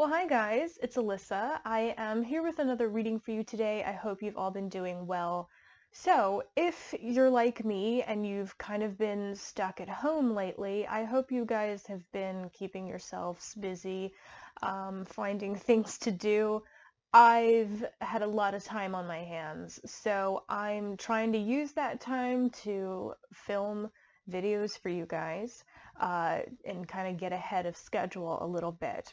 Well, hi guys, it's Alyssa. I am here with another reading for you today. I hope you've all been doing well. So, if you're like me and you've kind of been stuck at home lately, I hope you guys have been keeping yourselves busy, um, finding things to do. I've had a lot of time on my hands, so I'm trying to use that time to film videos for you guys uh, and kind of get ahead of schedule a little bit.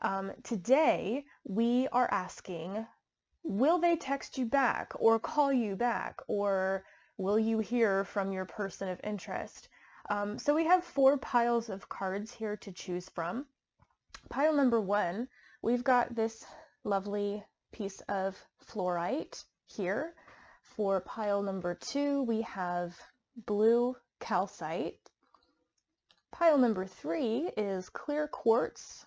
Um, today, we are asking, will they text you back or call you back or will you hear from your person of interest? Um, so we have four piles of cards here to choose from. Pile number one, we've got this lovely piece of fluorite here. For pile number two, we have blue calcite. Pile number three is clear quartz.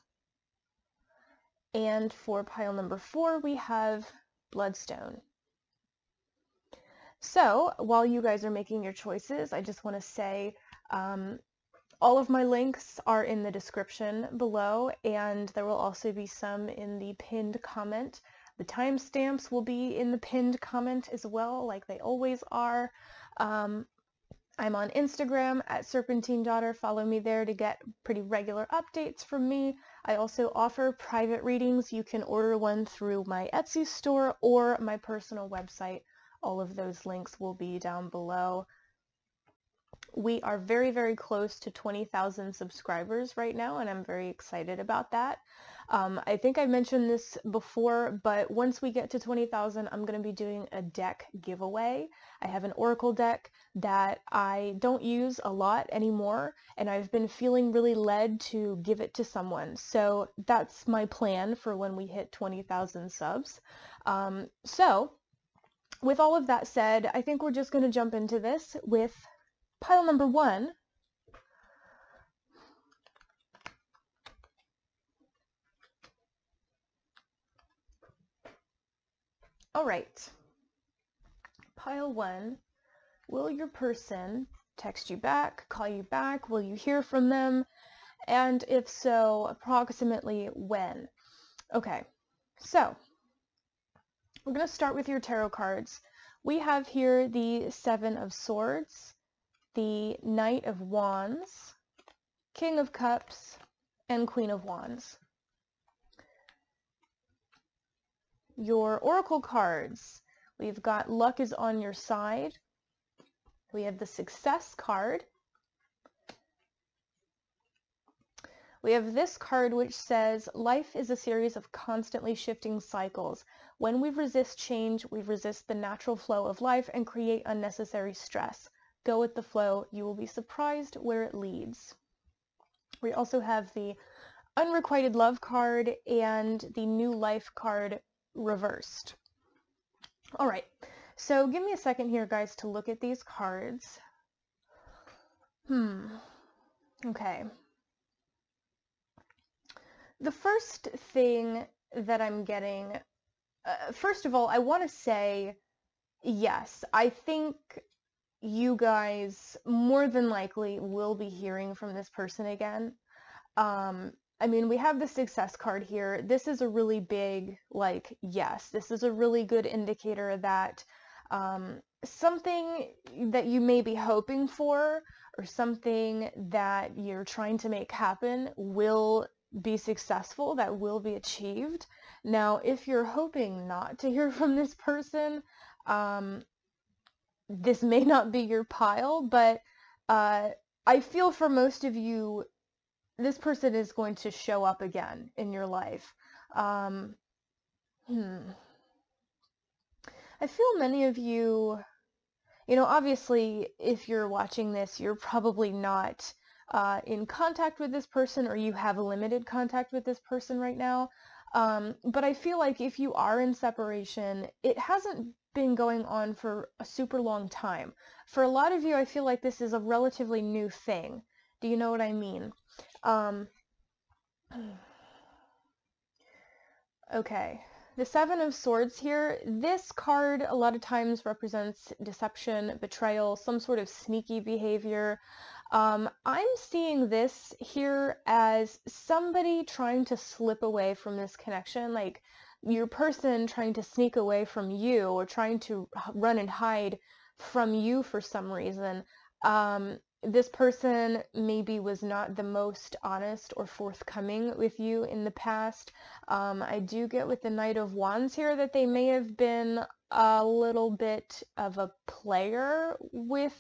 And for pile number four, we have bloodstone. So while you guys are making your choices, I just want to say um, all of my links are in the description below, and there will also be some in the pinned comment. The timestamps will be in the pinned comment as well, like they always are. Um, I'm on Instagram at Serpentine Daughter. Follow me there to get pretty regular updates from me. I also offer private readings. You can order one through my Etsy store or my personal website. All of those links will be down below. We are very, very close to 20,000 subscribers right now, and I'm very excited about that. Um, I think I mentioned this before, but once we get to 20,000, I'm going to be doing a deck giveaway. I have an Oracle deck that I don't use a lot anymore, and I've been feeling really led to give it to someone. So that's my plan for when we hit 20,000 subs. Um, so with all of that said, I think we're just going to jump into this with pile number one, All right. Pile one, will your person text you back, call you back? Will you hear from them? And if so, approximately when? Okay, so we're going to start with your tarot cards. We have here the Seven of Swords, the Knight of Wands, King of Cups, and Queen of Wands. your oracle cards. We've got luck is on your side. We have the success card. We have this card which says, life is a series of constantly shifting cycles. When we resist change, we resist the natural flow of life and create unnecessary stress. Go with the flow. You will be surprised where it leads. We also have the unrequited love card and the new life card reversed. All right, so give me a second here, guys, to look at these cards. Hmm, okay. The first thing that I'm getting, uh, first of all, I want to say, yes, I think you guys more than likely will be hearing from this person again. Um, I mean, we have the success card here. This is a really big, like, yes, this is a really good indicator that um, something that you may be hoping for or something that you're trying to make happen will be successful, that will be achieved. Now, if you're hoping not to hear from this person, um, this may not be your pile, but uh, I feel for most of you, this person is going to show up again in your life. Um, hmm. I feel many of you, you know, obviously, if you're watching this, you're probably not uh, in contact with this person or you have limited contact with this person right now. Um, but I feel like if you are in separation, it hasn't been going on for a super long time. For a lot of you, I feel like this is a relatively new thing. Do you know what I mean? Um, okay. The Seven of Swords here, this card a lot of times represents deception, betrayal, some sort of sneaky behavior. Um, I'm seeing this here as somebody trying to slip away from this connection, like your person trying to sneak away from you or trying to run and hide from you for some reason. Um, this person maybe was not the most honest or forthcoming with you in the past. Um, I do get with the Knight of Wands here that they may have been a little bit of a player with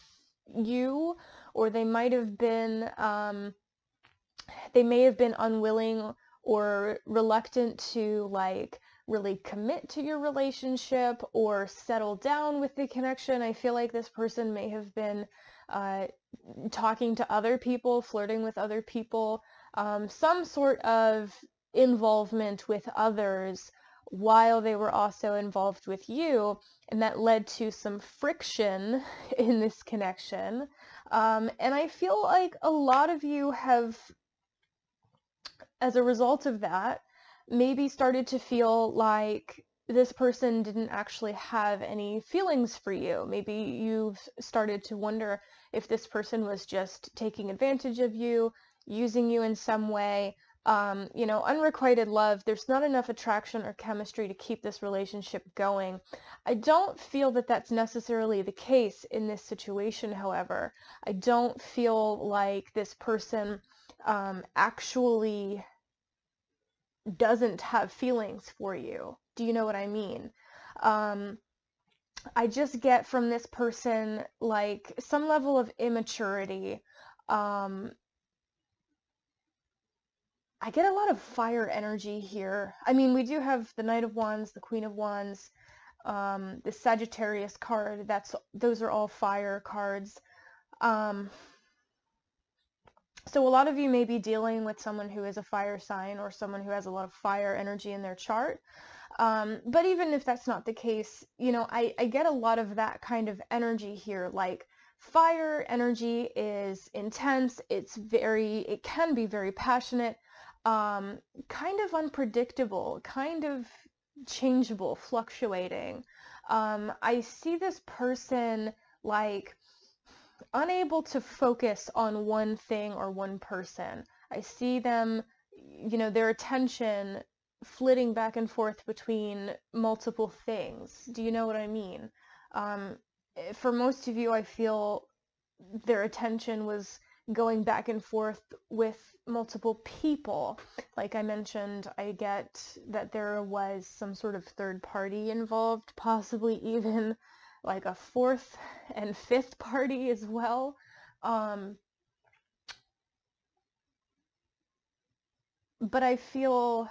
you or they might have been um, they may have been unwilling or reluctant to like really commit to your relationship or settle down with the connection. I feel like this person may have been uh, talking to other people, flirting with other people, um, some sort of involvement with others while they were also involved with you, and that led to some friction in this connection. Um, and I feel like a lot of you have, as a result of that, maybe started to feel like this person didn't actually have any feelings for you. Maybe you've started to wonder if this person was just taking advantage of you, using you in some way. Um, you know, unrequited love, there's not enough attraction or chemistry to keep this relationship going. I don't feel that that's necessarily the case in this situation, however. I don't feel like this person um, actually doesn't have feelings for you. Do you know what I mean? Um, I just get from this person like some level of immaturity. Um, I get a lot of fire energy here. I mean, we do have the Knight of Wands, the Queen of Wands, um, the Sagittarius card. That's those are all fire cards. Um, so a lot of you may be dealing with someone who is a fire sign or someone who has a lot of fire energy in their chart. Um, but even if that's not the case, you know, I, I get a lot of that kind of energy here. Like fire energy is intense. It's very, it can be very passionate, um, kind of unpredictable, kind of changeable, fluctuating. Um, I see this person like unable to focus on one thing or one person. I see them, you know, their attention flitting back and forth between multiple things. Do you know what I mean? Um, eh, for most of you, I feel their attention was going back and forth with multiple people. Like I mentioned, I get that there was some sort of third party involved, possibly even like a fourth and fifth party as well. Um, but I feel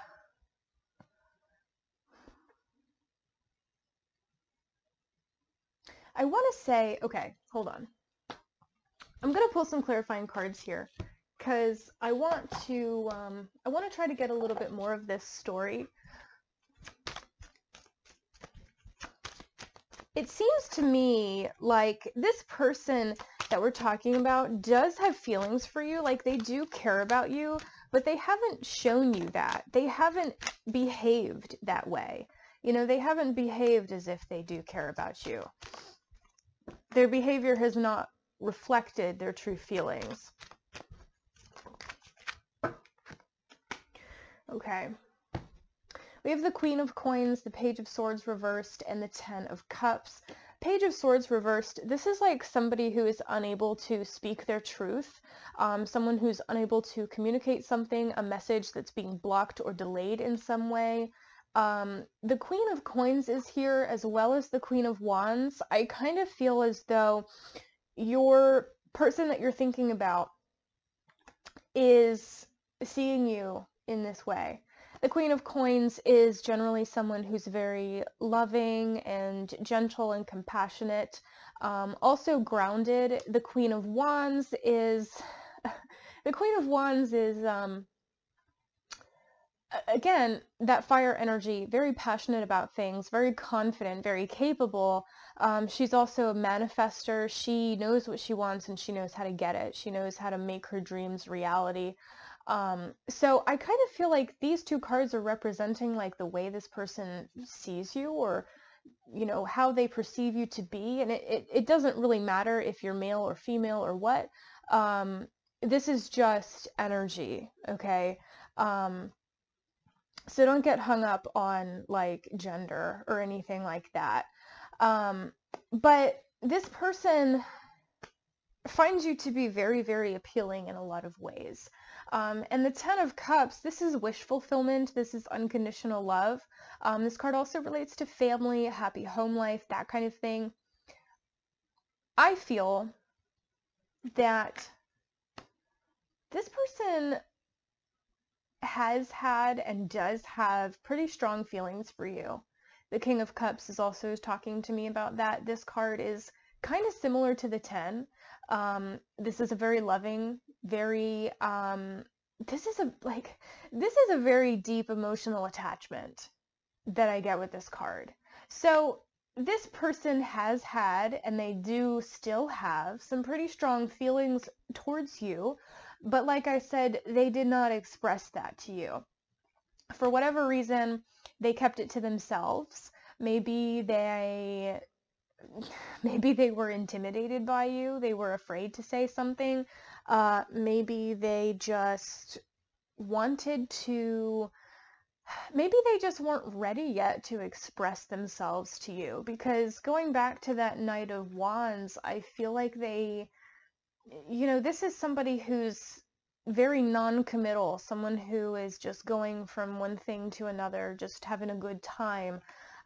I want to say, okay, hold on. I'm going to pull some clarifying cards here because I want to, um, I want to try to get a little bit more of this story it seems to me like this person that we're talking about does have feelings for you. Like they do care about you, but they haven't shown you that. They haven't behaved that way. You know, they haven't behaved as if they do care about you. Their behavior has not reflected their true feelings. Okay. We have the Queen of Coins, the Page of Swords reversed, and the Ten of Cups. Page of Swords reversed, this is like somebody who is unable to speak their truth, um, someone who's unable to communicate something, a message that's being blocked or delayed in some way. Um, the Queen of Coins is here as well as the Queen of Wands. I kind of feel as though your person that you're thinking about is seeing you in this way. The Queen of Coins is generally someone who's very loving and gentle and compassionate, um, also grounded. The Queen of Wands is, the Queen of Wands is, um, again, that fire energy, very passionate about things, very confident, very capable. Um, she's also a manifester. She knows what she wants and she knows how to get it. She knows how to make her dreams reality. Um, so I kind of feel like these two cards are representing like the way this person sees you or you know how they perceive you to be and it, it, it doesn't really matter if you're male or female or what Um, this is just energy, okay? Um, so don't get hung up on like gender or anything like that. Um, but this person finds you to be very, very appealing in a lot of ways. Um, and the Ten of Cups, this is wish fulfillment. This is unconditional love. Um, this card also relates to family, happy home life, that kind of thing. I feel that this person has had and does have pretty strong feelings for you. The King of Cups is also talking to me about that. This card is kind of similar to the 10. Um, this is a very loving, very, um, this is a, like, this is a very deep emotional attachment that I get with this card. So this person has had, and they do still have, some pretty strong feelings towards you, but like I said, they did not express that to you. For whatever reason, they kept it to themselves. Maybe they maybe they were intimidated by you. They were afraid to say something. Uh, maybe they just wanted to maybe they just weren't ready yet to express themselves to you because going back to that Knight of Wands, I feel like they, you know, this is somebody who's very non-committal, someone who is just going from one thing to another, just having a good time.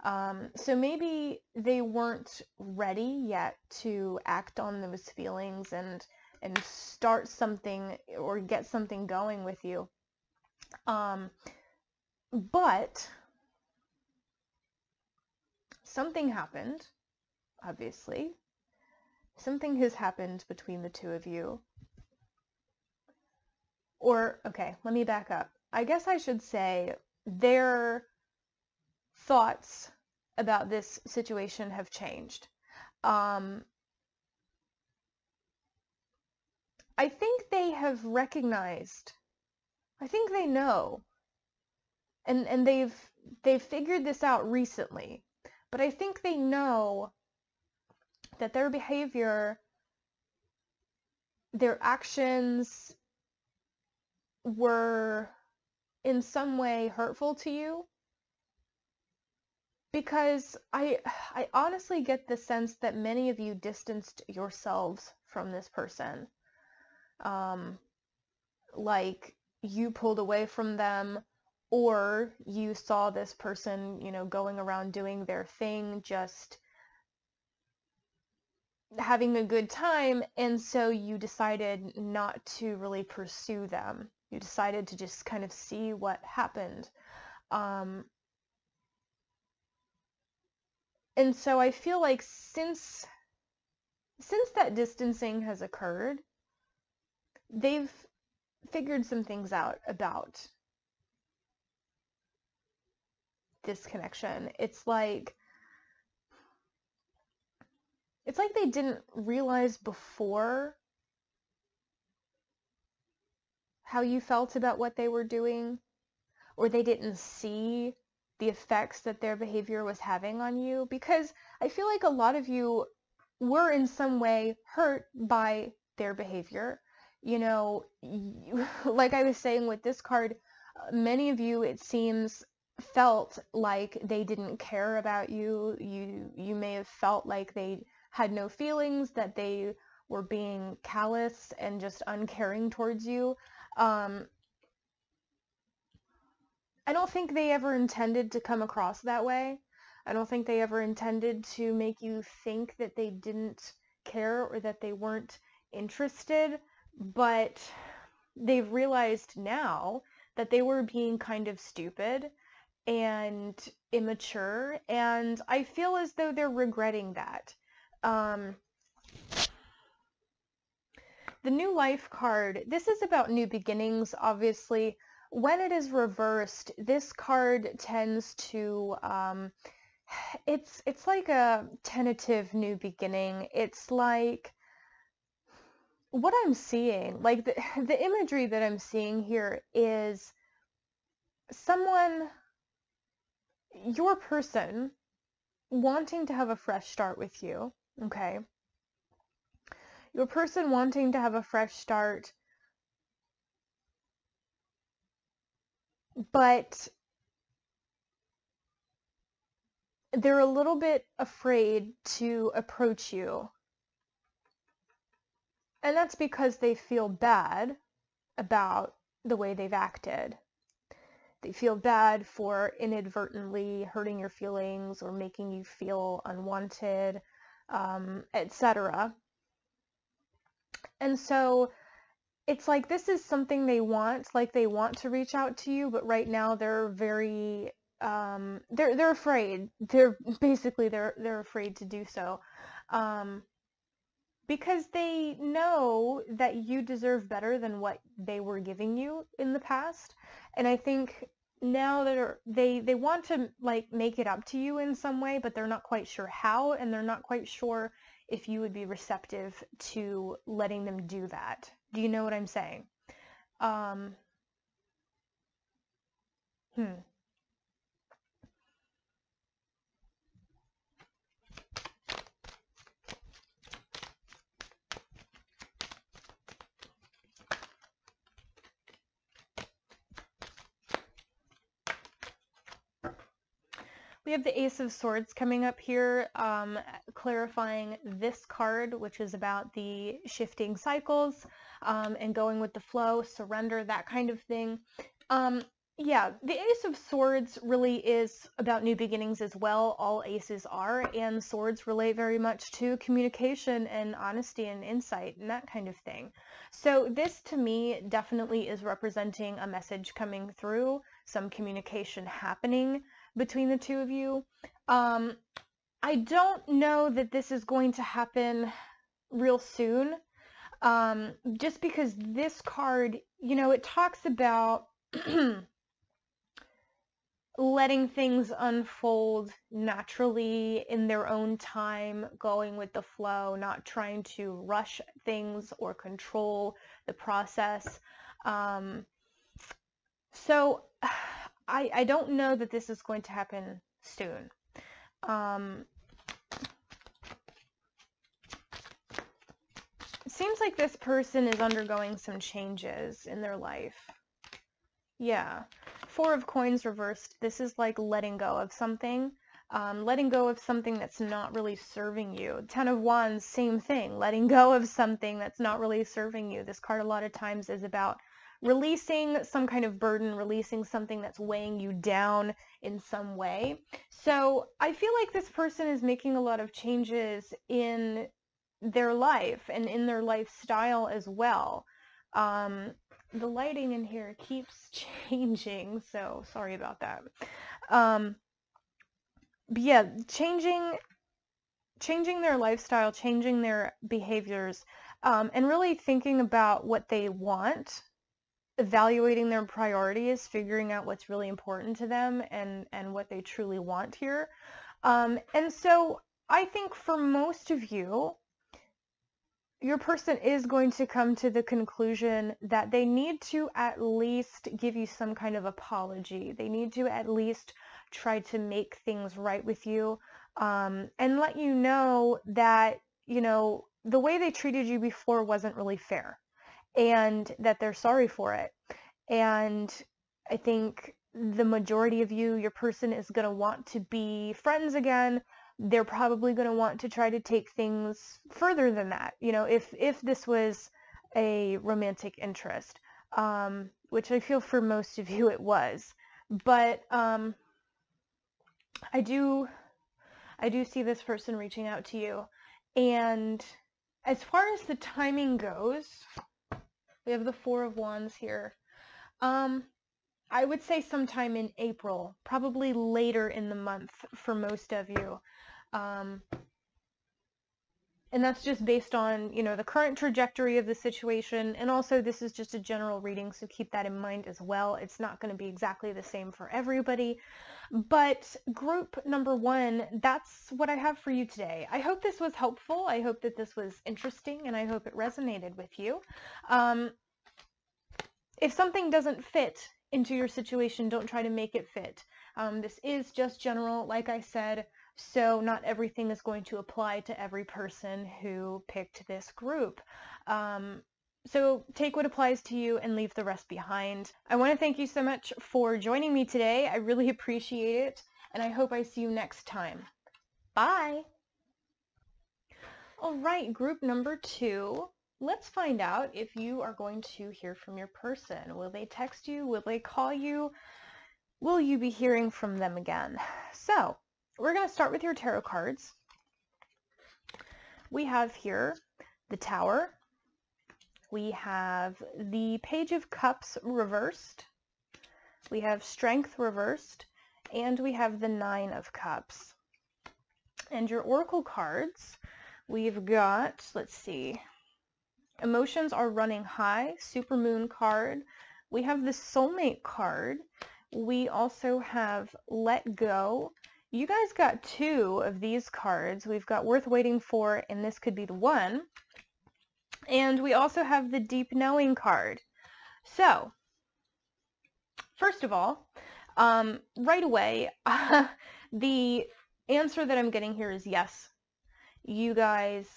Um, so maybe they weren't ready yet to act on those feelings and and start something or get something going with you. Um, but something happened, obviously. Something has happened between the two of you. Or, okay, let me back up. I guess I should say their thoughts about this situation have changed. Um, I think they have recognized, I think they know. And and they've they've figured this out recently but i think they know that their behavior their actions were in some way hurtful to you. Because i i honestly get the sense that many of you distanced yourselves from this person um like you pulled away from them or you saw this person, you know, going around doing their thing, just having a good time, and so you decided not to really pursue them. You decided to just kind of see what happened. Um, and so I feel like since since that distancing has occurred, they've figured some things out about this connection. It's like it's like they didn't realize before how you felt about what they were doing or they didn't see the effects that their behavior was having on you because I feel like a lot of you were in some way hurt by their behavior. You know, you, like I was saying with this card, many of you, it seems, felt like they didn't care about you. You you may have felt like they had no feelings, that they were being callous and just uncaring towards you. Um, I don't think they ever intended to come across that way. I don't think they ever intended to make you think that they didn't care or that they weren't interested, but they've realized now that they were being kind of stupid and immature, and I feel as though they're regretting that. Um, the new life card, this is about new beginnings, obviously. When it is reversed, this card tends to, um, it's, it's like a tentative new beginning. It's like, what I'm seeing, like the, the imagery that I'm seeing here is someone your person wanting to have a fresh start with you, okay? your person wanting to have a fresh start, but they're a little bit afraid to approach you. And that's because they feel bad about the way they've acted. They feel bad for inadvertently hurting your feelings or making you feel unwanted, um, etc. And so it's like this is something they want, like they want to reach out to you, but right now they're very um, they're they're afraid. They're basically they're they're afraid to do so. Um, because they know that you deserve better than what they were giving you in the past. And I think now that they they want to like make it up to you in some way, but they're not quite sure how and they're not quite sure if you would be receptive to letting them do that. Do you know what I'm saying? Um, hmm. We have the Ace of Swords coming up here, um, clarifying this card, which is about the shifting cycles um, and going with the flow, surrender, that kind of thing. Um, yeah, the Ace of Swords really is about new beginnings as well. All aces are, and swords relate very much to communication and honesty and insight and that kind of thing. So this to me definitely is representing a message coming through, some communication happening, between the two of you. Um, I don't know that this is going to happen real soon. Um, just because this card, you know, it talks about letting things unfold naturally in their own time, going with the flow, not trying to rush things or control the process. Um, so I, I don't know that this is going to happen soon. Um, it seems like this person is undergoing some changes in their life. Yeah. Four of coins reversed. This is like letting go of something. Um, letting go of something that's not really serving you. Ten of Wands, same thing. Letting go of something that's not really serving you. This card a lot of times is about releasing some kind of burden, releasing something that's weighing you down in some way. So I feel like this person is making a lot of changes in their life and in their lifestyle as well. Um, the lighting in here keeps changing, so sorry about that. Um, but yeah, changing changing their lifestyle, changing their behaviors, um, and really thinking about what they want evaluating their priorities, figuring out what's really important to them and, and what they truly want here. Um, and so I think for most of you, your person is going to come to the conclusion that they need to at least give you some kind of apology. They need to at least try to make things right with you um, and let you know that, you know, the way they treated you before wasn't really fair and that they're sorry for it. And I think the majority of you, your person is going to want to be friends again. They're probably going to want to try to take things further than that. You know, if if this was a romantic interest, um, which I feel for most of you it was, but um, I do I do see this person reaching out to you, and as far as the timing goes, we have the Four of Wands here. Um, I would say sometime in April, probably later in the month for most of you. Um, and that's just based on, you know, the current trajectory of the situation. And also this is just a general reading, so keep that in mind as well. It's not going to be exactly the same for everybody. But group number one, that's what I have for you today. I hope this was helpful. I hope that this was interesting and I hope it resonated with you. Um, if something doesn't fit into your situation, don't try to make it fit. Um, this is just general, like I said, So not everything is going to apply to every person who picked this group. Um, so take what applies to you and leave the rest behind. I want to thank you so much for joining me today. I really appreciate it, and I hope I see you next time. Bye! All right, group number two. Let's find out if you are going to hear from your person. Will they text you? Will they call you? Will you be hearing from them again? So, we're going to start with your tarot cards. We have here the Tower, we have the Page of Cups reversed, we have Strength reversed, and we have the Nine of Cups. And your Oracle cards, we've got, let's see, Emotions are running high, Super Moon card. We have the Soulmate card. We also have Let Go. You guys got two of these cards. We've got Worth Waiting For, and this could be the one. And we also have the Deep Knowing card. So, first of all, um, right away, uh, the answer that I'm getting here is yes. You guys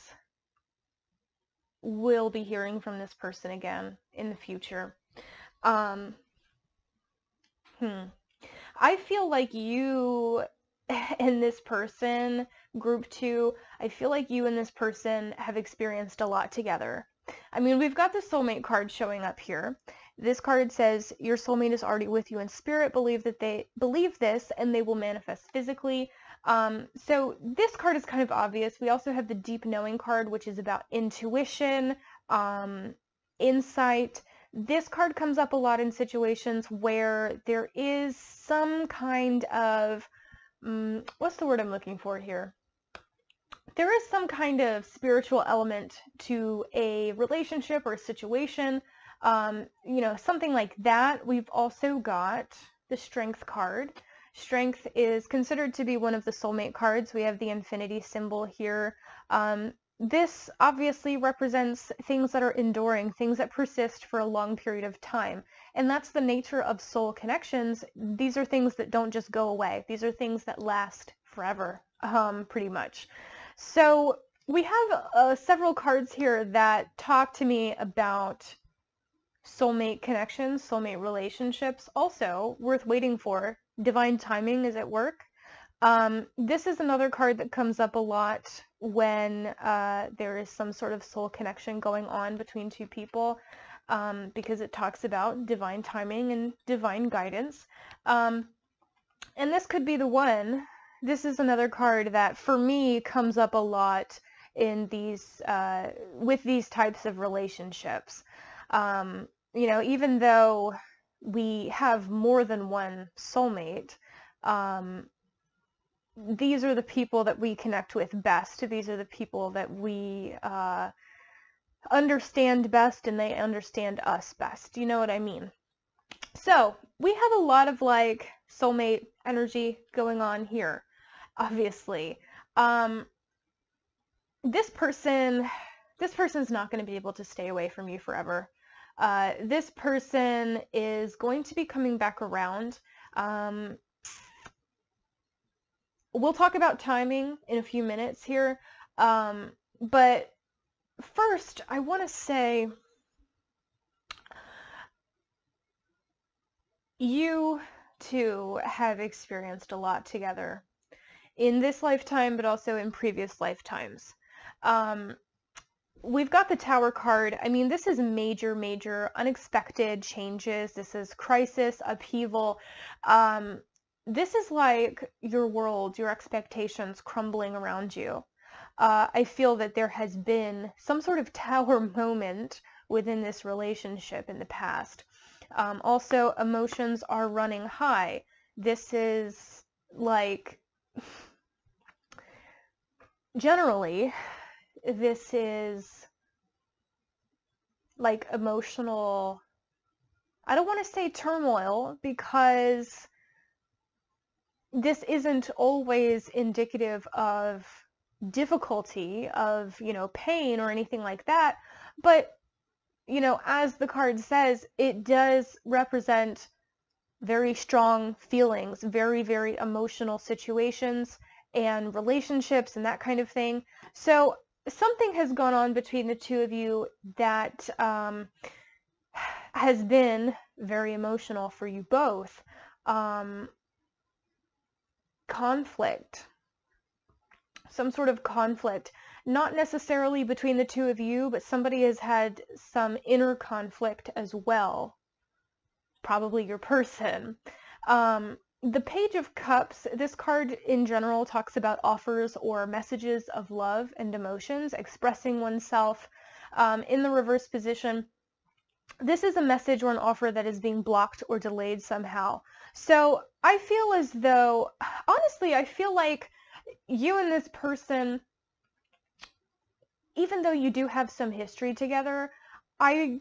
will be hearing from this person again in the future. Um, hmm. I feel like you and this person, group two, I feel like you and this person have experienced a lot together. I mean, we've got the soulmate card showing up here. This card says your soulmate is already with you in spirit. Believe that they believe this and they will manifest physically. Um, so this card is kind of obvious. We also have the deep knowing card, which is about intuition, um, insight. This card comes up a lot in situations where there is some kind of um, what's the word I'm looking for here? There is some kind of spiritual element to a relationship or a situation, um, you know, something like that. We've also got the Strength card. Strength is considered to be one of the soulmate cards. We have the infinity symbol here. Um, this obviously represents things that are enduring, things that persist for a long period of time. And that's the nature of soul connections. These are things that don't just go away. These are things that last forever, um, pretty much. So we have uh, several cards here that talk to me about soulmate connections, soulmate relationships. Also, worth waiting for, divine timing is at work. Um, this is another card that comes up a lot when uh, there is some sort of soul connection going on between two people um, because it talks about divine timing and divine guidance. Um, and this could be the one. This is another card that for me comes up a lot in these uh, with these types of relationships. Um, you know, even though we have more than one soulmate, um, these are the people that we connect with best. These are the people that we uh, understand best and they understand us best. You know what I mean? So we have a lot of like soulmate energy going on here, obviously. Um, this person, this person's not going to be able to stay away from you forever. Uh, this person is going to be coming back around. Um, we'll talk about timing in a few minutes here, um, but first I want to say you two have experienced a lot together in this lifetime, but also in previous lifetimes. Um, we've got the tower card. I mean, this is major, major unexpected changes. This is crisis, upheaval. Um, this is like your world, your expectations crumbling around you. Uh, I feel that there has been some sort of tower moment within this relationship in the past. Um, also, emotions are running high. This is like, generally, this is like emotional, I don't want to say turmoil because this isn't always indicative of difficulty of you know pain or anything like that but you know as the card says it does represent very strong feelings very very emotional situations and relationships and that kind of thing. So something has gone on between the two of you that um, has been very emotional for you both. Um, conflict, some sort of conflict, not necessarily between the two of you, but somebody has had some inner conflict as well. Probably your person. Um, the Page of Cups, this card in general talks about offers or messages of love and emotions, expressing oneself um, in the reverse position. This is a message or an offer that is being blocked or delayed somehow. So I feel as though, honestly, I feel like you and this person, even though you do have some history together, I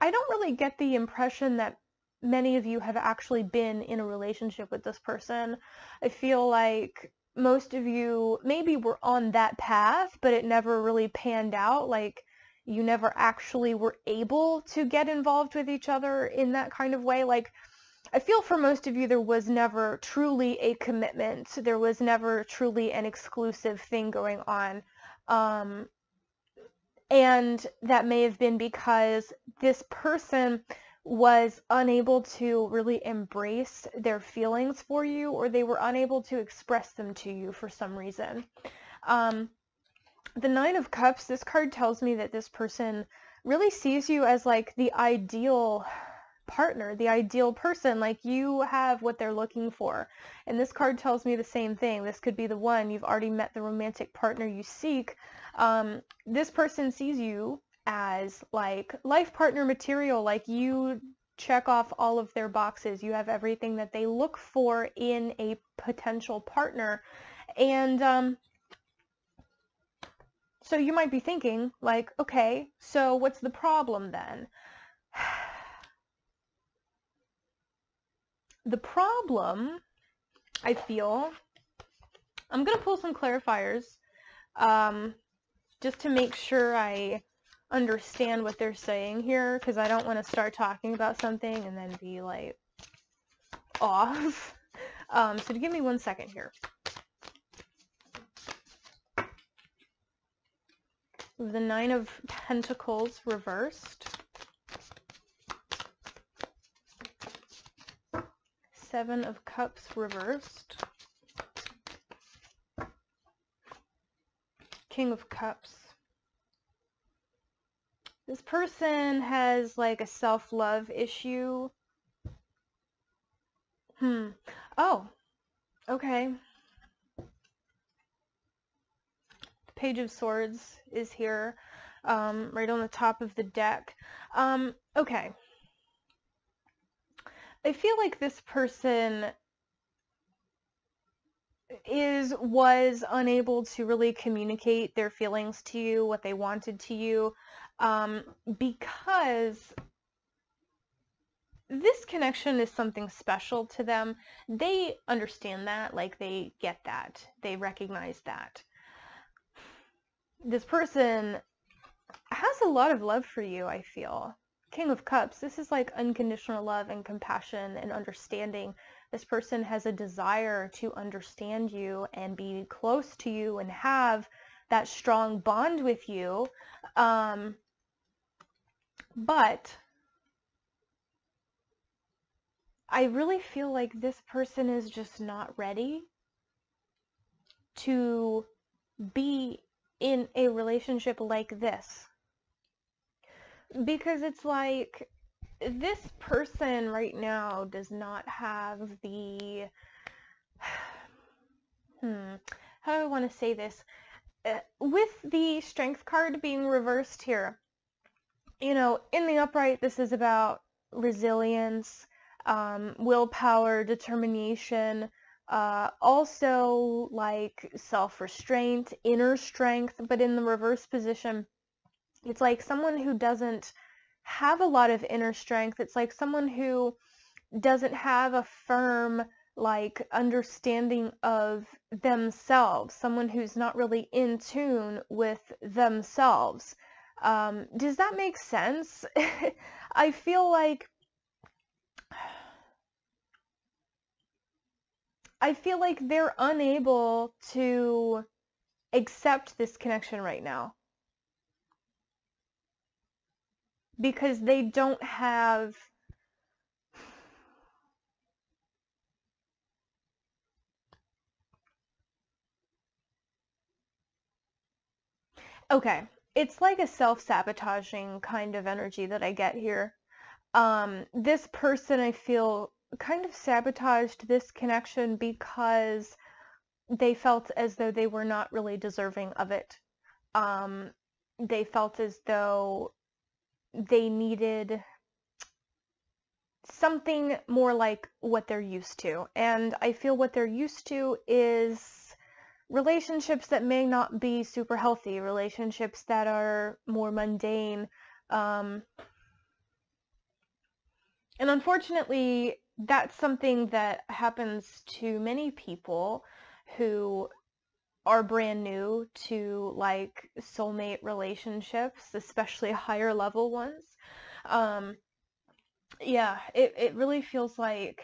I don't really get the impression that many of you have actually been in a relationship with this person. I feel like most of you maybe were on that path, but it never really panned out. Like you never actually were able to get involved with each other in that kind of way. Like I feel for most of you there was never truly a commitment. There was never truly an exclusive thing going on. Um, and that may have been because this person was unable to really embrace their feelings for you or they were unable to express them to you for some reason. Um, the Nine of Cups, this card tells me that this person really sees you as like the ideal partner, the ideal person, like you have what they're looking for. And this card tells me the same thing. This could be the one. You've already met the romantic partner you seek. Um, this person sees you as like life partner material, like you check off all of their boxes. You have everything that they look for in a potential partner. And um, so you might be thinking like, okay, so what's the problem then? the problem, I feel, I'm going to pull some clarifiers um, just to make sure I understand what they're saying here because I don't want to start talking about something and then be like off. Um, so give me one second here. The Nine of Pentacles reversed. Seven of Cups reversed. King of Cups this person has like a self-love issue. Hmm. Oh, okay. Page of Swords is here, um, right on the top of the deck. Um, okay. I feel like this person is was unable to really communicate their feelings to you, what they wanted to you um, because this connection is something special to them. They understand that, like they get that, they recognize that. This person has a lot of love for you, I feel. King of Cups, this is like unconditional love and compassion and understanding. This person has a desire to understand you and be close to you and have that strong bond with you. Um, but I really feel like this person is just not ready to be in a relationship like this. Because it's like this person right now does not have the hmm how do I want to say this uh, with the strength card being reversed here you know, in the upright, this is about resilience, um, willpower, determination, uh, also like self-restraint, inner strength, but in the reverse position, it's like someone who doesn't have a lot of inner strength. It's like someone who doesn't have a firm like understanding of themselves, someone who's not really in tune with themselves. Um, does that make sense? I feel like I feel like they're unable to accept this connection right now. Because they don't have Okay, it's like a self-sabotaging kind of energy that I get here. Um, this person I feel kind of sabotaged this connection because they felt as though they were not really deserving of it. Um, they felt as though they needed something more like what they're used to. And I feel what they're used to is relationships that may not be super healthy, relationships that are more mundane. Um, and unfortunately, that's something that happens to many people who are brand new to like soulmate relationships, especially higher level ones. Um, yeah, it, it really feels like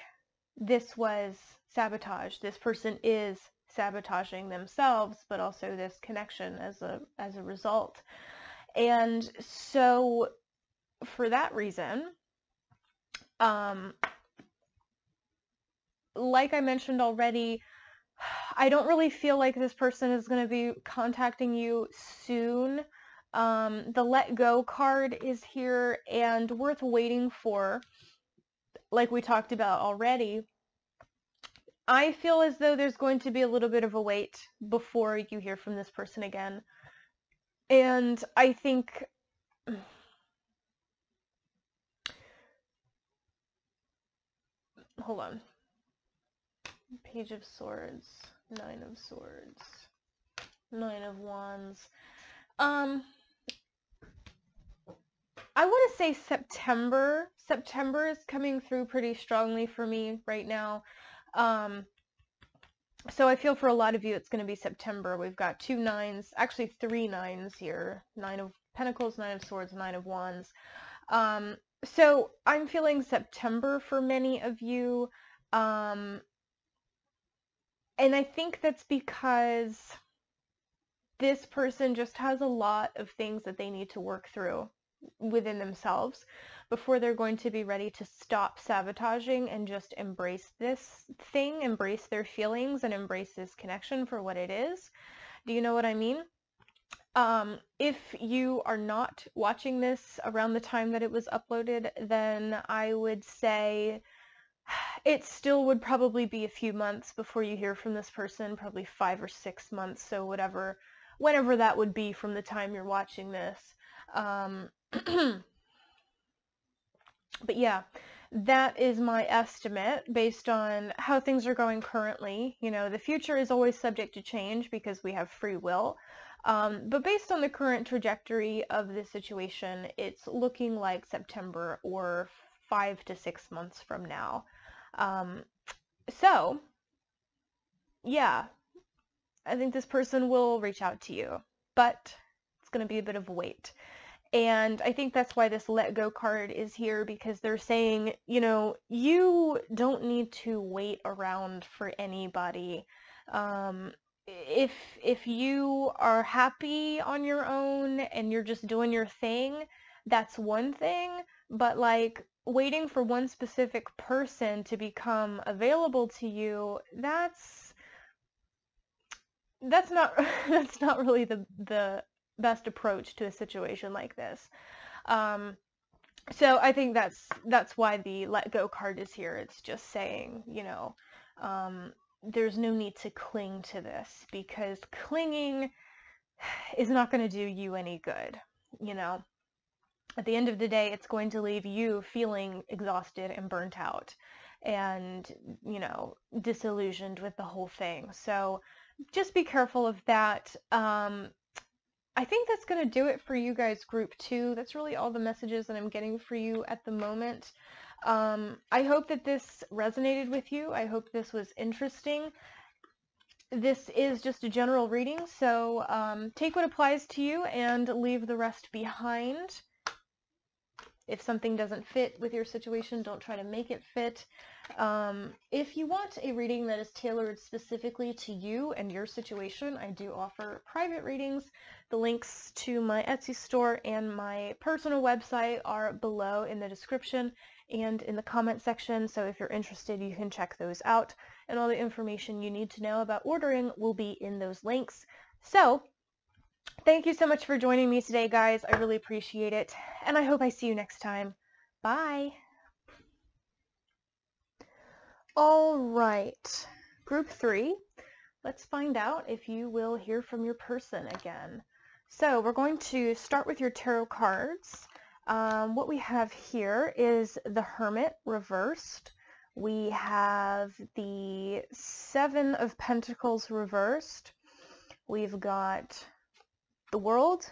this was sabotage. This person is sabotaging themselves, but also this connection as a as a result. And so for that reason, um, like I mentioned already, I don't really feel like this person is going to be contacting you soon. Um, the let go card is here and worth waiting for, like we talked about already. I feel as though there's going to be a little bit of a wait before you hear from this person again. And I think hold on. Page of Swords, Nine of Swords, Nine of Wands. Um, I want to say September. September is coming through pretty strongly for me right now. Um, so I feel for a lot of you it's going to be September. We've got two nines, actually three nines here. Nine of Pentacles, Nine of Swords, Nine of Wands. Um, so I'm feeling September for many of you. Um, and I think that's because this person just has a lot of things that they need to work through within themselves before they're going to be ready to stop sabotaging and just embrace this thing, embrace their feelings, and embrace this connection for what it is. Do you know what I mean? Um, if you are not watching this around the time that it was uploaded, then I would say it still would probably be a few months before you hear from this person, probably five or six months, so whatever, whenever that would be from the time you're watching this. Um, but yeah, that is my estimate based on how things are going currently. You know, the future is always subject to change because we have free will. Um, but based on the current trajectory of the situation, it's looking like September or five to six months from now. Um, so, yeah, I think this person will reach out to you, but it's going to be a bit of wait. And I think that's why this let go card is here because they're saying, you know, you don't need to wait around for anybody. Um, if if you are happy on your own and you're just doing your thing, that's one thing. But like waiting for one specific person to become available to you, that's that's not that's not really the the best approach to a situation like this. Um, so I think that's that's why the let go card is here. It's just saying, you know, um, there's no need to cling to this because clinging is not going to do you any good. You know, at the end of the day, it's going to leave you feeling exhausted and burnt out and, you know, disillusioned with the whole thing. So just be careful of that. Um, I think that's going to do it for you guys group two. That's really all the messages that I'm getting for you at the moment. Um, I hope that this resonated with you. I hope this was interesting. This is just a general reading, so um, take what applies to you and leave the rest behind. If something doesn't fit with your situation, don't try to make it fit. Um, if you want a reading that is tailored specifically to you and your situation, I do offer private readings. The links to my Etsy store and my personal website are below in the description and in the comment section, so if you're interested, you can check those out. And all the information you need to know about ordering will be in those links. So, thank you so much for joining me today, guys. I really appreciate it, and I hope I see you next time. Bye! All right, group three. Let's find out if you will hear from your person again. So we're going to start with your tarot cards. Um, what we have here is the Hermit reversed. We have the Seven of Pentacles reversed. We've got the World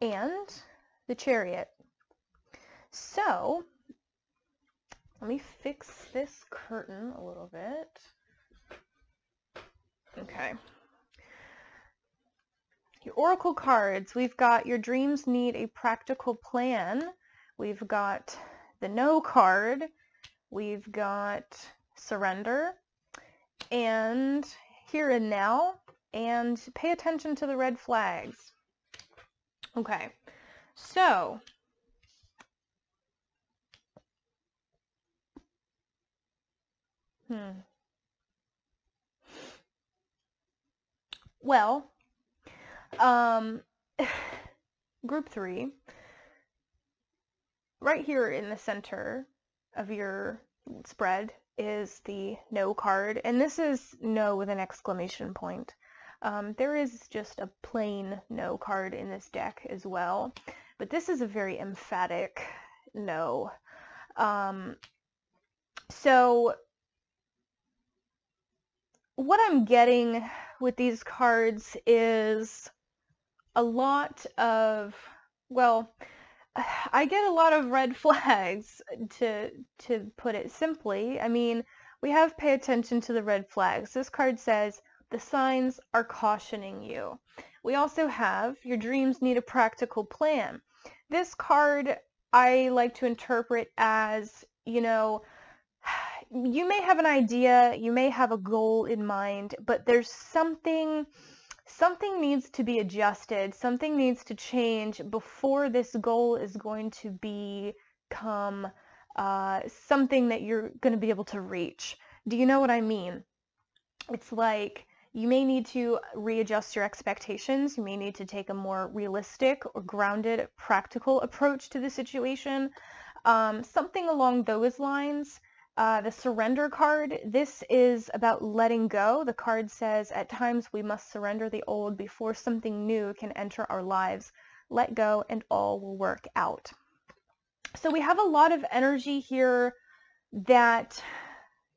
and the Chariot. So, let me fix this curtain a little bit. Okay. Your oracle cards, we've got your dreams need a practical plan. We've got the no card. We've got surrender and here and now and pay attention to the red flags. Okay, so hmm. Well, um, group three, right here in the center of your spread is the no card, and this is no with an exclamation point. Um, there is just a plain no card in this deck as well, but this is a very emphatic no. Um, so what I'm getting with these cards is a lot of, well, I get a lot of red flags to to put it simply. I mean, we have pay attention to the red flags. This card says the signs are cautioning you. We also have your dreams need a practical plan. This card I like to interpret as, you know, you may have an idea, you may have a goal in mind, but there's something something needs to be adjusted, something needs to change before this goal is going to become uh, something that you're going to be able to reach. Do you know what I mean? It's like you may need to readjust your expectations. You may need to take a more realistic or grounded, practical approach to the situation. Um, something along those lines uh, the surrender card, this is about letting go. The card says, at times we must surrender the old before something new can enter our lives. Let go and all will work out. So we have a lot of energy here that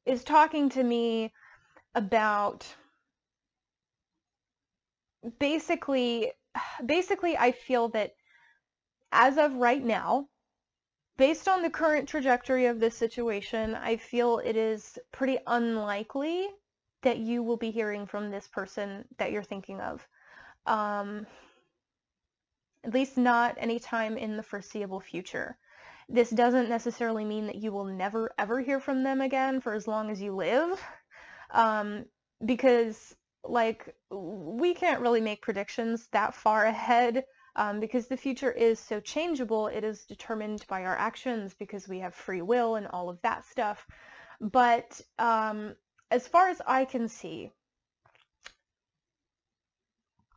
is talking to me about basically, basically I feel that as of right now, based on the current trajectory of this situation, I feel it is pretty unlikely that you will be hearing from this person that you're thinking of. Um, at least not anytime in the foreseeable future. This doesn't necessarily mean that you will never ever hear from them again for as long as you live, um, because like we can't really make predictions that far ahead um, because the future is so changeable, it is determined by our actions because we have free will and all of that stuff. But um, as far as I can see,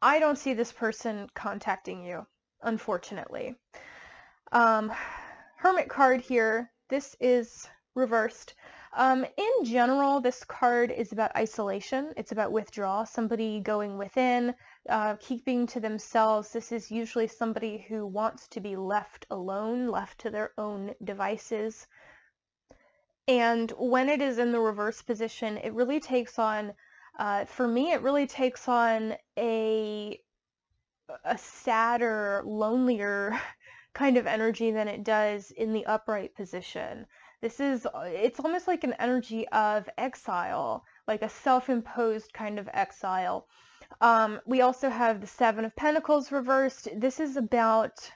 I don't see this person contacting you, unfortunately. Um, Hermit card here, this is reversed. Um, in general, this card is about isolation. It's about withdrawal, somebody going within, uh, keeping to themselves. This is usually somebody who wants to be left alone, left to their own devices. And when it is in the reverse position, it really takes on, uh, for me, it really takes on a, a sadder, lonelier kind of energy than it does in the upright position. This is, it's almost like an energy of exile, like a self-imposed kind of exile. Um, we also have the Seven of Pentacles reversed. This is about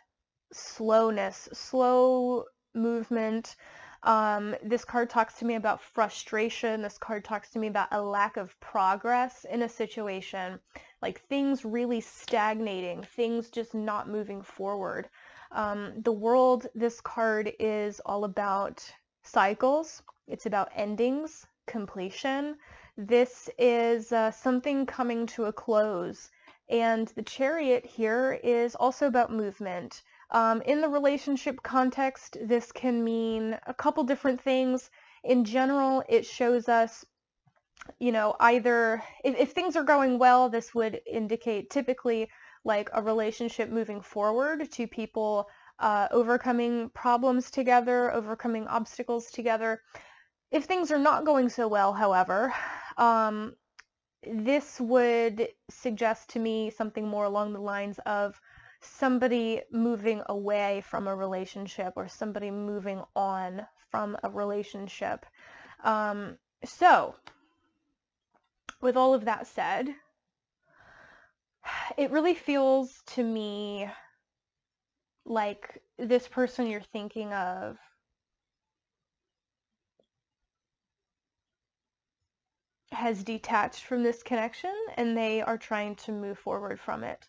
slowness, slow movement. Um, this card talks to me about frustration. This card talks to me about a lack of progress in a situation, like things really stagnating, things just not moving forward. Um, the world, this card is all about cycles. It's about endings, completion. This is uh, something coming to a close. And the chariot here is also about movement. Um, in the relationship context, this can mean a couple different things. In general, it shows us, you know, either if, if things are going well, this would indicate typically like a relationship moving forward to people uh, overcoming problems together, overcoming obstacles together. If things are not going so well, however, um, this would suggest to me something more along the lines of somebody moving away from a relationship or somebody moving on from a relationship. Um, so, with all of that said, it really feels to me like this person you're thinking of has detached from this connection and they are trying to move forward from it.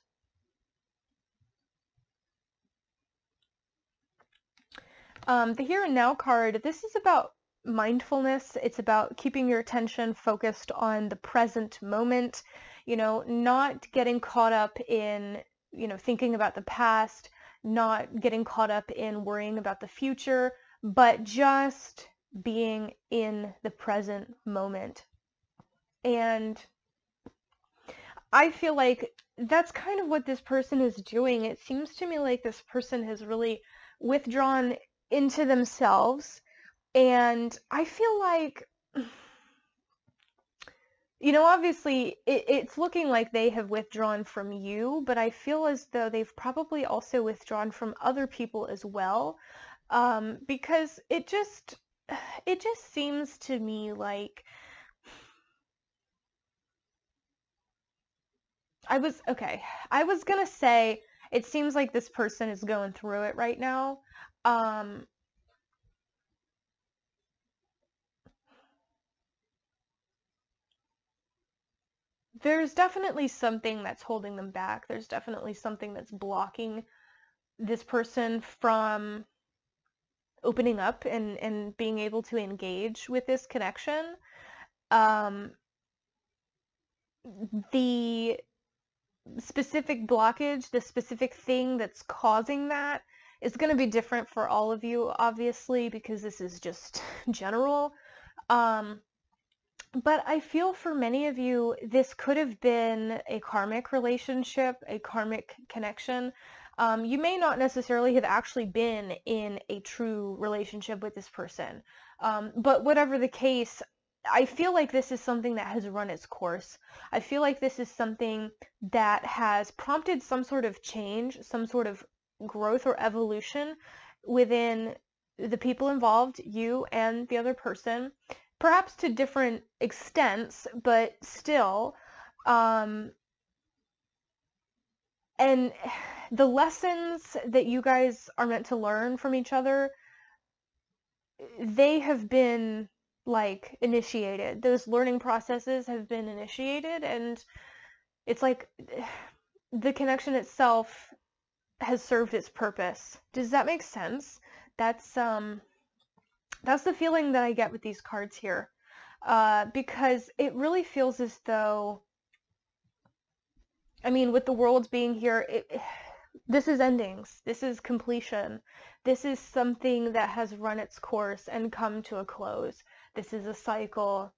Um, the Here and Now card, this is about mindfulness. It's about keeping your attention focused on the present moment, you know, not getting caught up in, you know, thinking about the past, not getting caught up in worrying about the future, but just being in the present moment. And I feel like that's kind of what this person is doing. It seems to me like this person has really withdrawn into themselves. And I feel like, you know, obviously it, it's looking like they have withdrawn from you, but I feel as though they've probably also withdrawn from other people as well. Um, because it just, it just seems to me like I was okay. I was gonna say it seems like this person is going through it right now. Um, there's definitely something that's holding them back. There's definitely something that's blocking this person from opening up and, and being able to engage with this connection. Um, the specific blockage, the specific thing that's causing that is going to be different for all of you, obviously, because this is just general. Um, but I feel for many of you, this could have been a karmic relationship, a karmic connection. Um, you may not necessarily have actually been in a true relationship with this person. Um, but whatever the case, I feel like this is something that has run its course. I feel like this is something that has prompted some sort of change, some sort of growth or evolution within the people involved, you and the other person, perhaps to different extents, but still. Um, and the lessons that you guys are meant to learn from each other, they have been like initiated. Those learning processes have been initiated and it's like the connection itself has served its purpose. Does that make sense? That's um that's the feeling that I get with these cards here. Uh, because it really feels as though I mean with the worlds being here it, this is endings. This is completion. This is something that has run its course and come to a close. This is a cycle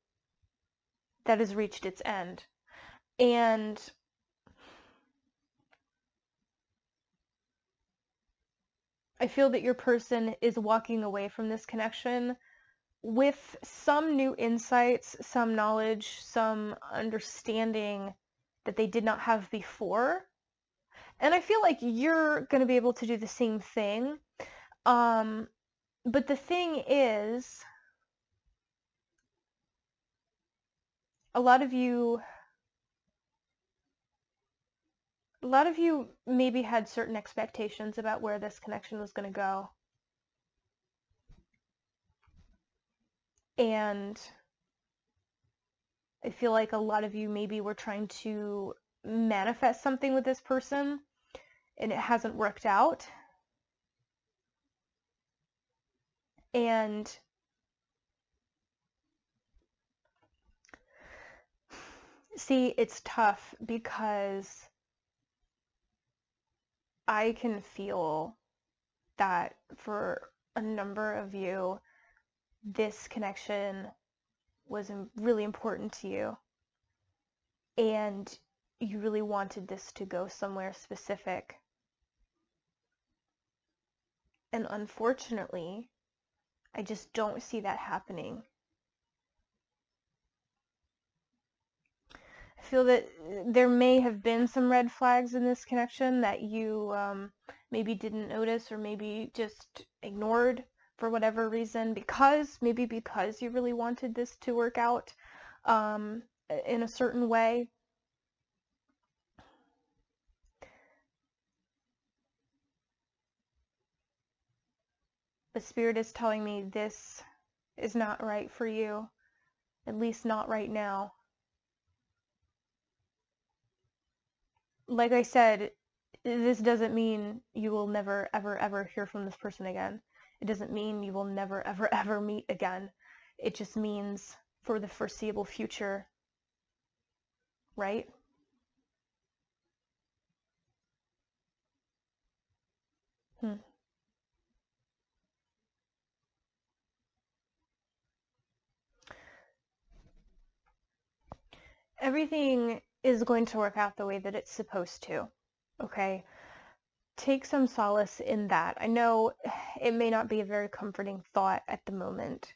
that has reached its end. And I feel that your person is walking away from this connection with some new insights, some knowledge, some understanding that they did not have before. And I feel like you're going to be able to do the same thing. Um, but the thing is, a lot of you a lot of you maybe had certain expectations about where this connection was going to go. And I feel like a lot of you maybe were trying to manifest something with this person and it hasn't worked out. And see, it's tough because I can feel that for a number of you, this connection was really important to you. And you really wanted this to go somewhere specific. And unfortunately, I just don't see that happening. Feel that there may have been some red flags in this connection that you um, maybe didn't notice or maybe just ignored for whatever reason because maybe because you really wanted this to work out um, in a certain way the Spirit is telling me this is not right for you, at least not right now. Like I said, this doesn't mean you will never, ever, ever hear from this person again. It doesn't mean you will never, ever, ever meet again. It just means for the foreseeable future, right? Hmm. everything is going to work out the way that it's supposed to. Okay? Take some solace in that. I know it may not be a very comforting thought at the moment,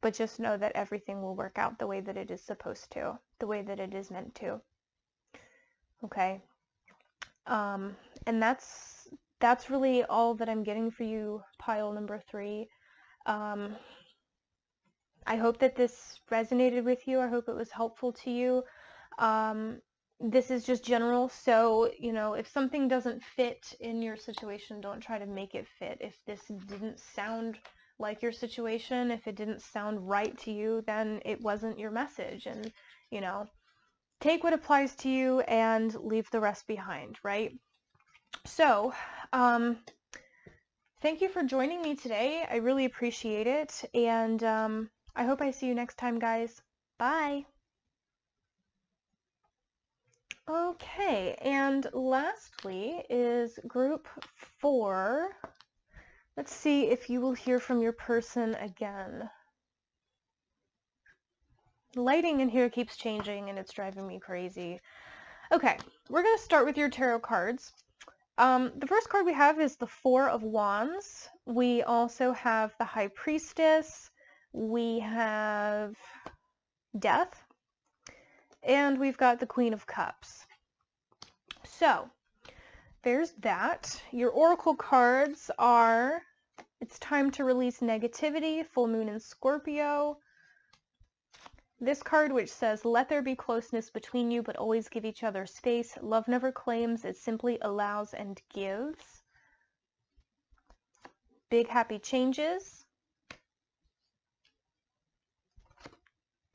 but just know that everything will work out the way that it is supposed to, the way that it is meant to. Okay? Um, and that's that's really all that I'm getting for you, pile number three. Um, I hope that this resonated with you. I hope it was helpful to you. Um, this is just general, so, you know, if something doesn't fit in your situation, don't try to make it fit. If this didn't sound like your situation, if it didn't sound right to you, then it wasn't your message. And, you know, take what applies to you and leave the rest behind, right? So, um, thank you for joining me today. I really appreciate it. And, um, I hope I see you next time, guys. Bye! Okay, and lastly is group four. Let's see if you will hear from your person again. Lighting in here keeps changing and it's driving me crazy. Okay, we're going to start with your tarot cards. Um, the first card we have is the Four of Wands. We also have the High Priestess, we have Death, and we've got the Queen of Cups. So, there's that. Your Oracle cards are, it's time to release negativity, Full Moon in Scorpio. This card which says, let there be closeness between you, but always give each other space. Love never claims, it simply allows and gives. Big happy changes.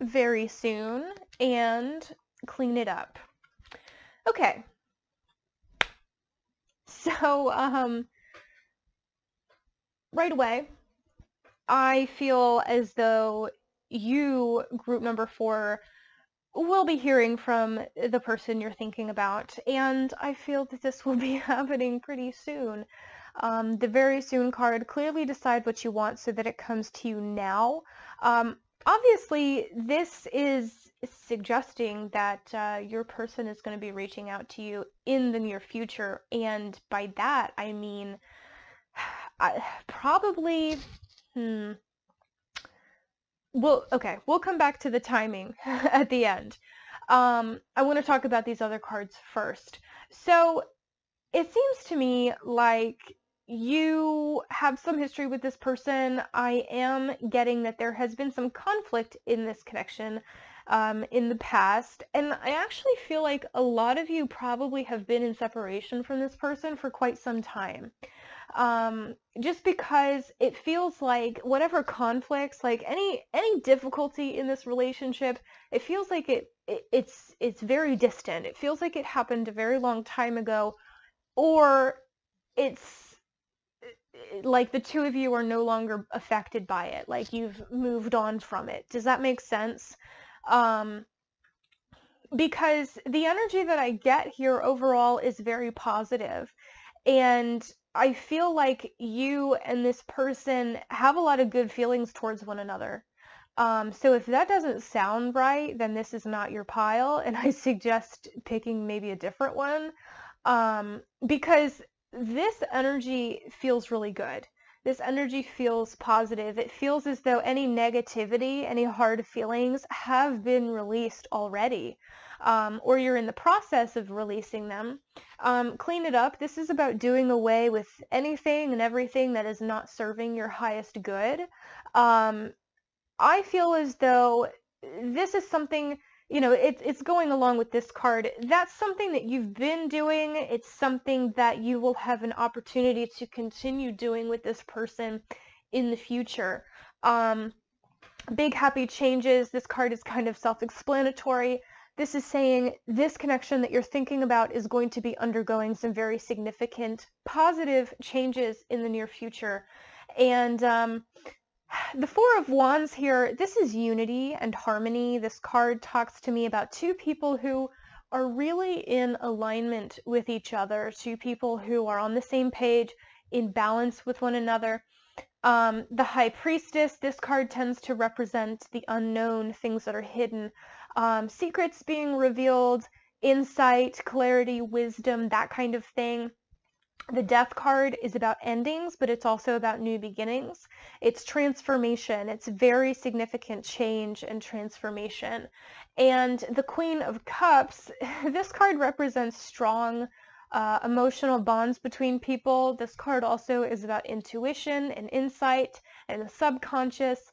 Very soon and clean it up. Okay. So, um, right away, I feel as though you, group number four, will be hearing from the person you're thinking about, and I feel that this will be happening pretty soon. Um, the very soon card, clearly decide what you want so that it comes to you now. Um, obviously this is suggesting that uh, your person is going to be reaching out to you in the near future and by that I mean I, probably hmm. Well okay we'll come back to the timing at the end. Um, I want to talk about these other cards first. So it seems to me like you have some history with this person. I am getting that there has been some conflict in this connection. um, in the past. And I actually feel like a lot of you probably have been in separation from this person for quite some time. Um, just because it feels like whatever conflicts, like any any difficulty in this relationship, it feels like it, it it's it's very distant. It feels like it happened a very long time ago, or it's like the two of you are no longer affected by it like you've moved on from it. Does that make sense? Um, because the energy that i get here overall is very positive and i feel like you and this person have a lot of good feelings towards one another. Um, so if that doesn't sound right then this is not your pile and i suggest picking maybe a different one. Um, because this energy feels really good. This energy feels positive. It feels as though any negativity, any hard feelings have been released already. Um, or you're in the process of releasing them. Um, clean it up. This is about doing away with anything and everything that is not serving your highest good. Um, I feel as though this is something you know, it's it's going along with this card. That's something that you've been doing. It's something that you will have an opportunity to continue doing with this person in the future. Um, big happy changes. This card is kind of self-explanatory. This is saying this connection that you're thinking about is going to be undergoing some very significant positive changes in the near future. And um, the Four of Wands here, this is unity and harmony. This card talks to me about two people who are really in alignment with each other, two people who are on the same page, in balance with one another. Um, the High Priestess, this card tends to represent the unknown, things that are hidden, um, secrets being revealed, insight, clarity, wisdom, that kind of thing. The death card is about endings, but it's also about new beginnings. It's transformation. It's very significant change and transformation. And the Queen of Cups, this card represents strong uh, emotional bonds between people. This card also is about intuition and insight and the subconscious.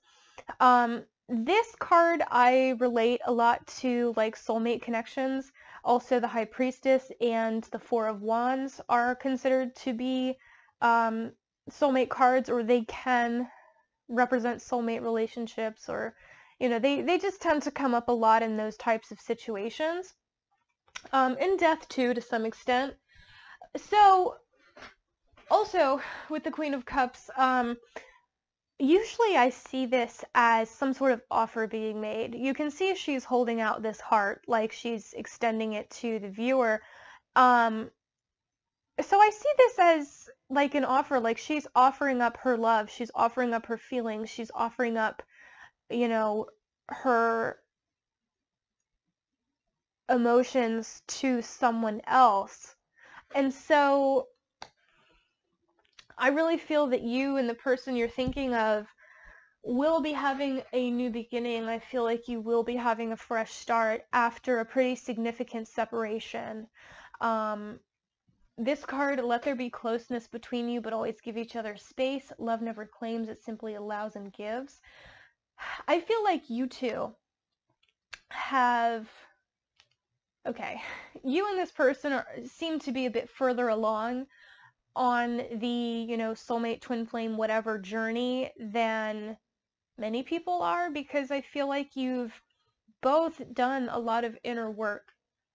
Um, this card I relate a lot to like soulmate connections. Also, the High Priestess and the Four of Wands are considered to be um, soulmate cards, or they can represent soulmate relationships, or, you know, they, they just tend to come up a lot in those types of situations. Um, in death, too, to some extent. So, also, with the Queen of Cups, um, Usually I see this as some sort of offer being made. You can see she's holding out this heart like she's extending it to the viewer. Um, so I see this as like an offer, like she's offering up her love, she's offering up her feelings, she's offering up, you know, her emotions to someone else. And so I really feel that you and the person you're thinking of will be having a new beginning. I feel like you will be having a fresh start after a pretty significant separation. Um, this card, let there be closeness between you, but always give each other space. Love never claims, it simply allows and gives. I feel like you two have, okay, you and this person are, seem to be a bit further along on the, you know, soulmate, twin flame, whatever journey than many people are because I feel like you've both done a lot of inner work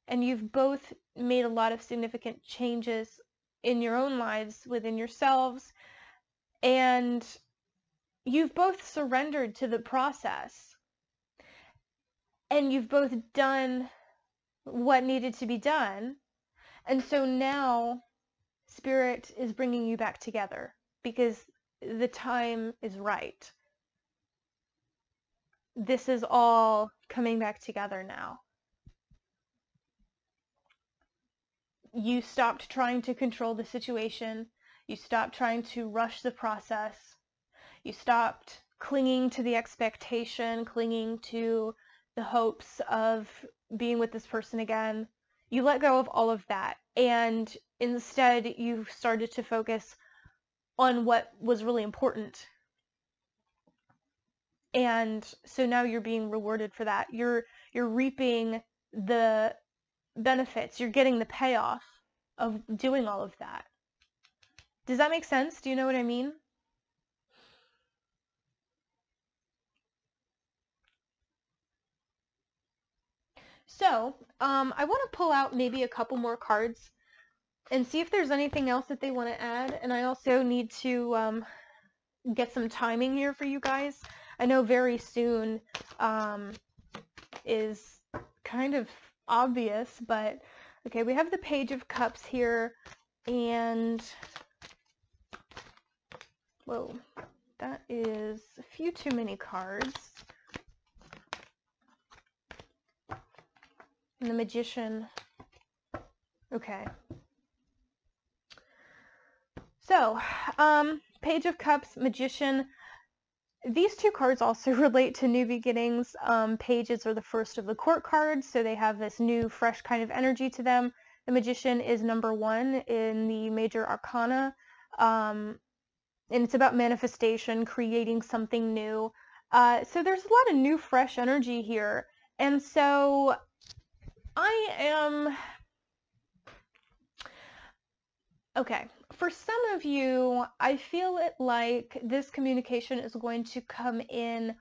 and you've both made a lot of significant changes in your own lives within yourselves and you've both surrendered to the process and you've both done what needed to be done and so now Spirit is bringing you back together because the time is right. This is all coming back together now. You stopped trying to control the situation. You stopped trying to rush the process. You stopped clinging to the expectation, clinging to the hopes of being with this person again. You let go of all of that and instead you started to focus on what was really important. and so now you're being rewarded for that. You're you're reaping the benefits. You're getting the payoff of doing all of that. Does that make sense? Do you know what I mean? So, um, I want to pull out maybe a couple more cards and see if there's anything else that they want to add. And I also need to um, get some timing here for you guys. I know very soon um, is kind of obvious, but okay, we have the Page of Cups here, and whoa, that is a few too many cards. And the Magician, okay. So, um, Page of Cups, Magician, these two cards also relate to New Beginnings. Um, pages are the first of the court cards, so they have this new, fresh kind of energy to them. The Magician is number one in the Major Arcana, um, and it's about manifestation, creating something new. Uh, so there's a lot of new, fresh energy here. And so I am... Okay, for some of you, I feel it like this communication is going to come in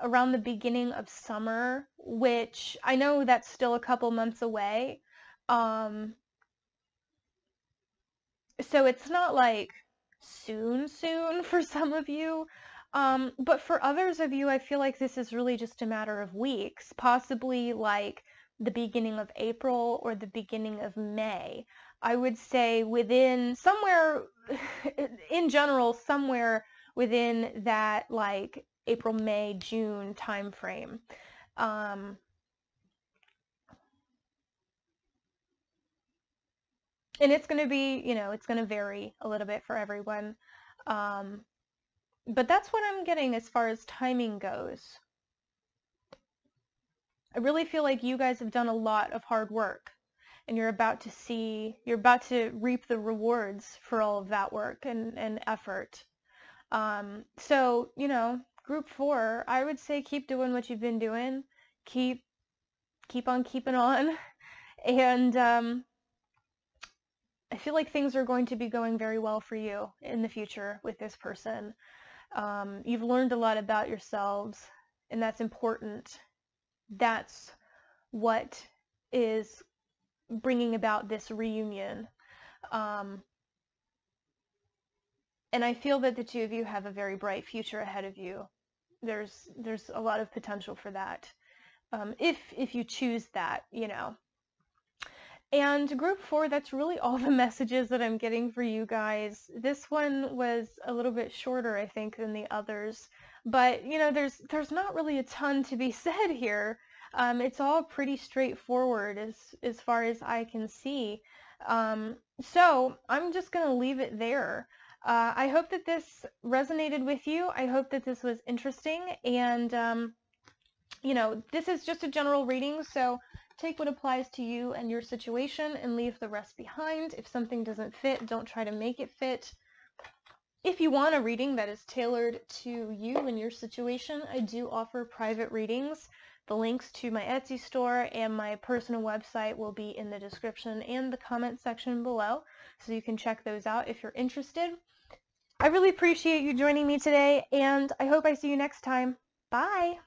around the beginning of summer, which I know that's still a couple months away. Um, so it's not like soon, soon for some of you. Um, but for others of you, I feel like this is really just a matter of weeks, possibly like the beginning of April or the beginning of May. I would say within somewhere, in general, somewhere within that like April, May, June timeframe. Um, and it's going to be, you know, it's going to vary a little bit for everyone. Um, but that's what I'm getting as far as timing goes. I really feel like you guys have done a lot of hard work and you're about to see, you're about to reap the rewards for all of that work and, and effort. Um, so, you know, group four, I would say keep doing what you've been doing. Keep, keep on keeping on. And um, I feel like things are going to be going very well for you in the future with this person. Um, you've learned a lot about yourselves, and that's important. That's what is bringing about this reunion. Um, and I feel that the two of you have a very bright future ahead of you. There's there's a lot of potential for that, um, if if you choose that, you know. And group four, that's really all the messages that I'm getting for you guys. This one was a little bit shorter, I think, than the others. But, you know, there's there's not really a ton to be said here. Um, it's all pretty straightforward as, as far as I can see. Um, so I'm just going to leave it there. Uh, I hope that this resonated with you. I hope that this was interesting. And, um, you know, this is just a general reading, so take what applies to you and your situation and leave the rest behind. If something doesn't fit, don't try to make it fit. If you want a reading that is tailored to you and your situation, I do offer private readings. The links to my Etsy store and my personal website will be in the description and the comment section below, so you can check those out if you're interested. I really appreciate you joining me today, and I hope I see you next time. Bye!